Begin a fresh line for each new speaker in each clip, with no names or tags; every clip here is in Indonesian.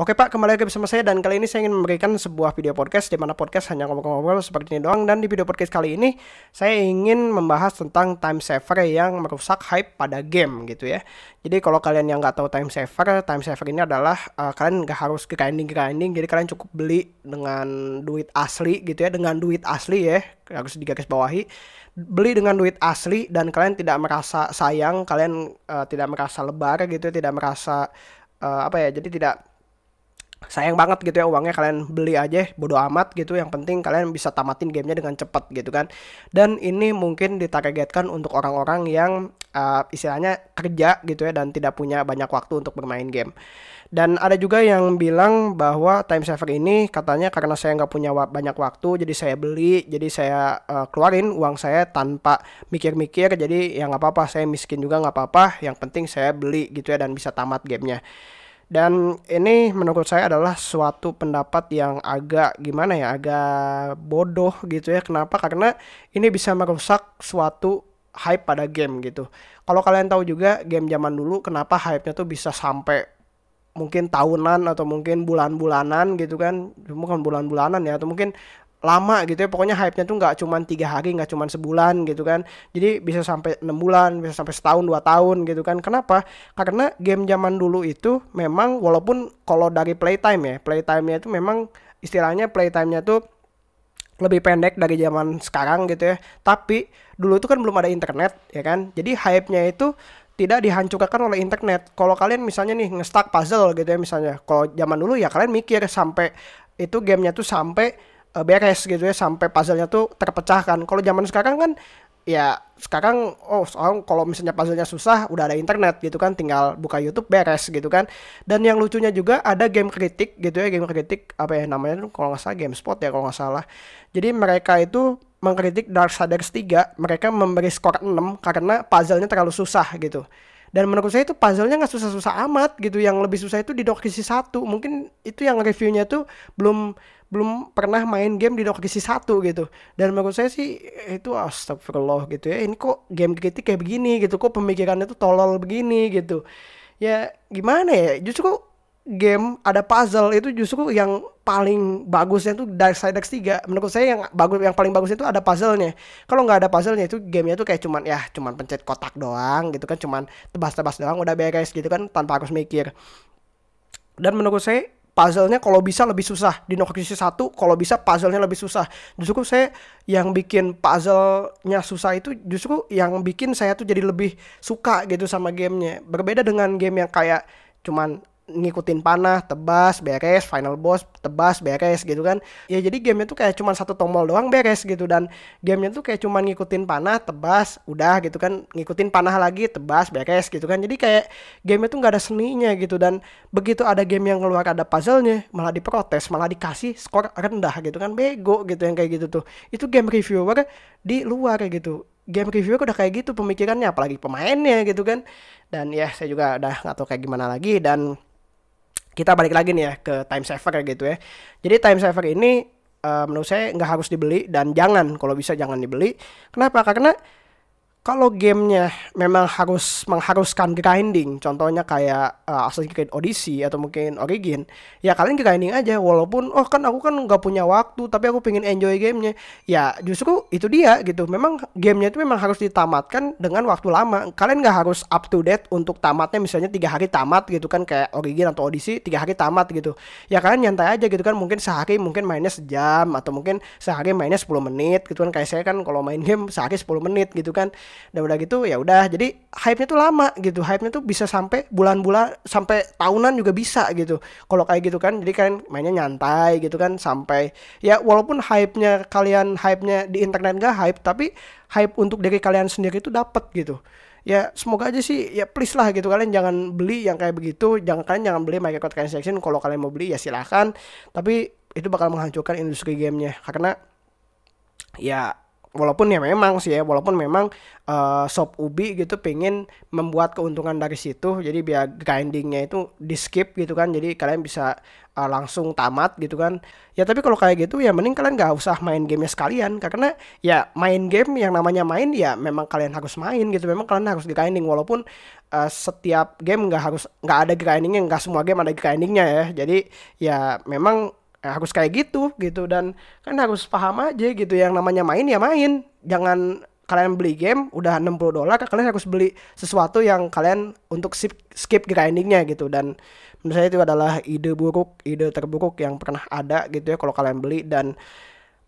Oke Pak, kembali lagi bersama saya dan kali ini saya ingin memberikan sebuah video podcast di mana podcast hanya ngobrol-ngobrol seperti ini doang dan di video podcast kali ini saya ingin membahas tentang time saver yang merusak hype pada game gitu ya. Jadi kalau kalian yang nggak tahu time saver, time saver ini adalah uh, kalian nggak harus grinding grinding, jadi kalian cukup beli dengan duit asli gitu ya, dengan duit asli ya harus digaris bawahi beli dengan duit asli dan kalian tidak merasa sayang, kalian uh, tidak merasa lebar gitu, ya, tidak merasa uh, apa ya, jadi tidak sayang banget gitu ya uangnya kalian beli aja bodo amat gitu. Yang penting kalian bisa tamatin gamenya dengan cepat gitu kan. Dan ini mungkin ditargetkan untuk orang-orang yang uh, istilahnya kerja gitu ya dan tidak punya banyak waktu untuk bermain game. Dan ada juga yang bilang bahwa time saver ini katanya karena saya nggak punya wa banyak waktu jadi saya beli jadi saya uh, keluarin uang saya tanpa mikir-mikir. Jadi ya nggak apa-apa saya miskin juga nggak apa-apa. Yang penting saya beli gitu ya dan bisa tamat gamenya dan ini menurut saya adalah suatu pendapat yang agak gimana ya, agak bodoh gitu ya. Kenapa? Karena ini bisa merusak suatu hype pada game gitu. Kalau kalian tahu juga game zaman dulu kenapa hype-nya tuh bisa sampai mungkin tahunan atau mungkin bulan-bulanan gitu kan. Bukan bulan-bulanan ya atau mungkin lama gitu ya. Pokoknya hype-nya tuh nggak cuma tiga hari nggak cuma sebulan gitu kan. Jadi bisa sampai enam bulan bisa sampai setahun dua tahun gitu kan. Kenapa? Karena game zaman dulu itu memang walaupun kalau dari playtime ya playtime-nya itu memang istilahnya playtime-nya tuh lebih pendek dari zaman sekarang gitu ya. Tapi dulu itu kan belum ada internet ya kan. Jadi hype-nya itu tidak dihancurkan oleh internet. Kalau kalian misalnya nih ngestak puzzle gitu ya misalnya. Kalau zaman dulu ya kalian mikir sampai itu gamenya tuh sampai uh, beres gitu ya sampai puzzle-nya tuh terpecahkan. Kalau zaman sekarang kan ya sekarang oh soal kalau misalnya puzzle-nya susah udah ada internet gitu kan tinggal buka YouTube beres gitu kan. Dan yang lucunya juga ada game kritik gitu ya game kritik apa ya namanya tuh kalau nggak salah game spot ya kalau nggak salah. Jadi mereka itu mengkritik Darksiders 3 mereka memberi skor 6 karena puzzle-nya terlalu susah gitu dan menurut saya itu puzzle-nya nggak susah-susah amat gitu. Yang lebih susah itu di Dokisi satu. Mungkin itu yang reviewnya tuh belum belum pernah main game di Dokisi satu gitu. Dan menurut saya sih itu astagfirullah gitu ya. Ini kok game kritik kayak begini gitu? Kok pemikirannya tuh tolol begini gitu? Ya gimana ya? Justru game ada puzzle itu justru yang paling bagusnya tuh Darksiders 3 menurut saya yang bagus yang paling bagus itu ada puzzlenya. Kalau nggak ada puzzlenya itu gamenya tuh kayak cuman ya cuman pencet kotak doang gitu kan cuman tebas-tebas doang udah beres gitu kan tanpa harus mikir. Dan menurut saya puzzlenya kalau bisa lebih susah. Di Nokia satu kalau bisa puzzlenya lebih susah. Justru saya yang bikin puzzlenya susah itu justru yang bikin saya tuh jadi lebih suka gitu sama gamenya. Berbeda dengan game yang kayak cuman ngikutin panah, tebas, beres, final boss, tebas, beres gitu kan. Ya jadi gamenya tuh kayak cuma satu tombol doang beres gitu dan gamenya tuh kayak cuma ngikutin panah, tebas, udah gitu kan. Ngikutin panah lagi, tebas, beres gitu kan. Jadi kayak gamenya tuh nggak ada seninya gitu dan begitu ada game yang keluar ada puzzle-nya malah diprotes, malah dikasih skor rendah gitu kan. Bego gitu yang kayak gitu tuh. Itu game reviewer di luar gitu game reviewer udah kayak gitu pemikirannya apalagi pemainnya gitu kan dan ya saya juga udah nggak tahu kayak gimana lagi dan kita balik lagi nih ya ke time saver gitu ya. Jadi time saver ini uh, menurut saya nggak harus dibeli dan jangan kalau bisa jangan dibeli. Kenapa? Karena kalau gamenya memang harus mengharuskan grinding, contohnya kayak uh, Assassin's Creed Odyssey atau mungkin Origin, ya kalian grinding aja. Walaupun oh kan aku kan nggak punya waktu, tapi aku pengen enjoy gamenya. Ya justru itu dia gitu. Memang gamenya itu memang harus ditamatkan dengan waktu lama. Kalian nggak harus up to date untuk tamatnya misalnya tiga hari tamat gitu kan kayak Origin atau Odyssey tiga hari tamat gitu. Ya kalian nyantai aja gitu kan. Mungkin sehari mungkin mainnya sejam atau mungkin sehari mainnya 10 menit gitu kan. Kayak saya kan kalau main game sehari 10 menit gitu kan dan udah gitu ya udah. Jadi hype-nya tuh lama gitu. Hype-nya tuh bisa sampai bulan-bulan sampai tahunan juga bisa gitu. Kalau kayak gitu kan jadi kalian mainnya nyantai gitu kan sampai ya walaupun hype-nya kalian hype-nya di internet gak hype tapi hype untuk diri kalian sendiri itu dapat gitu. Ya semoga aja sih ya please lah gitu. Kalian jangan beli yang kayak begitu. Jangan kalian jangan beli microtransaction kalau kalian mau beli ya silahkan tapi itu bakal menghancurkan industri gamenya. Karena ya walaupun ya memang sih ya walaupun memang uh, shop ubi gitu pengen membuat keuntungan dari situ jadi biar grindingnya itu di skip gitu kan jadi kalian bisa uh, langsung tamat gitu kan. Ya tapi kalau kayak gitu ya mending kalian gak usah main gamenya sekalian karena ya main game yang namanya main ya memang kalian harus main gitu memang kalian harus grinding walaupun uh, setiap game nggak harus nggak ada grindingnya nggak semua game ada grindingnya ya. Jadi ya memang eh, harus kayak gitu gitu. Dan kan harus paham aja gitu yang namanya main ya main. Jangan kalian beli game udah 60 dolar kalian harus beli sesuatu yang kalian untuk skip, skip grindingnya gitu. Dan menurut saya itu adalah ide buruk ide terburuk yang pernah ada gitu ya kalau kalian beli. Dan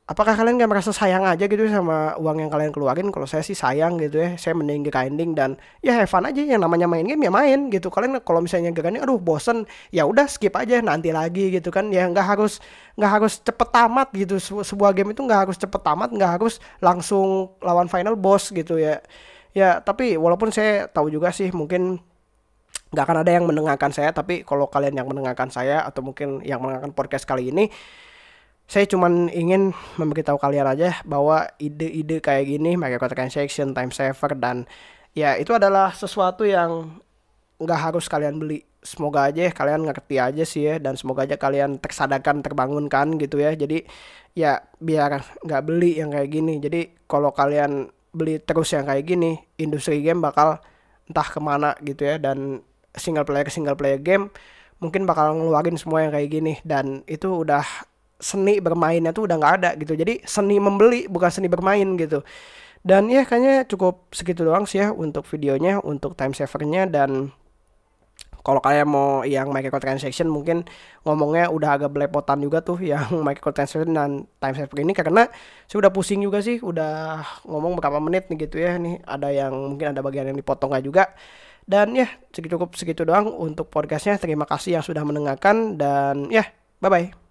apakah kalian gak merasa sayang aja gitu sama uang yang kalian keluarin? Kalau saya sih sayang gitu ya. Saya mending grinding dan ya have fun aja. Yang namanya main game ya main gitu. Kalian kalau misalnya grinding aduh bosen. Ya udah skip aja nanti lagi gitu kan. Ya nggak harus nggak harus cepet tamat gitu. Sebuah game itu nggak harus cepet tamat nggak harus langsung lawan final boss gitu ya. Ya tapi walaupun saya tahu juga sih mungkin nggak akan ada yang mendengarkan saya. Tapi kalau kalian yang mendengarkan saya atau mungkin yang mendengarkan podcast kali ini saya cuman ingin memberitahu kalian aja bahwa ide-ide kayak gini microtransaction, time saver dan ya itu adalah sesuatu yang nggak harus kalian beli. Semoga aja kalian ngerti aja sih ya dan semoga aja kalian tersadarkan, terbangunkan gitu ya. Jadi ya biar nggak beli yang kayak gini. Jadi kalau kalian beli terus yang kayak gini, industri game bakal entah ke mana gitu ya dan single player single player game mungkin bakal ngeluarin semua yang kayak gini dan itu udah seni bermainnya tuh udah nggak ada gitu. Jadi seni membeli bukan seni bermain gitu. Dan ya kayaknya cukup segitu doang sih ya untuk videonya untuk time savernya. Dan kalau kalian mau yang microtransaction mungkin ngomongnya udah agak belepotan juga tuh yang microtransaction dan time saver ini. Karena saya udah pusing juga sih udah ngomong berapa menit nih gitu ya. Nih ada yang mungkin ada bagian yang dipotong nggak juga. Dan ya cukup segitu doang untuk podcastnya. Terima kasih yang sudah mendengarkan dan ya bye bye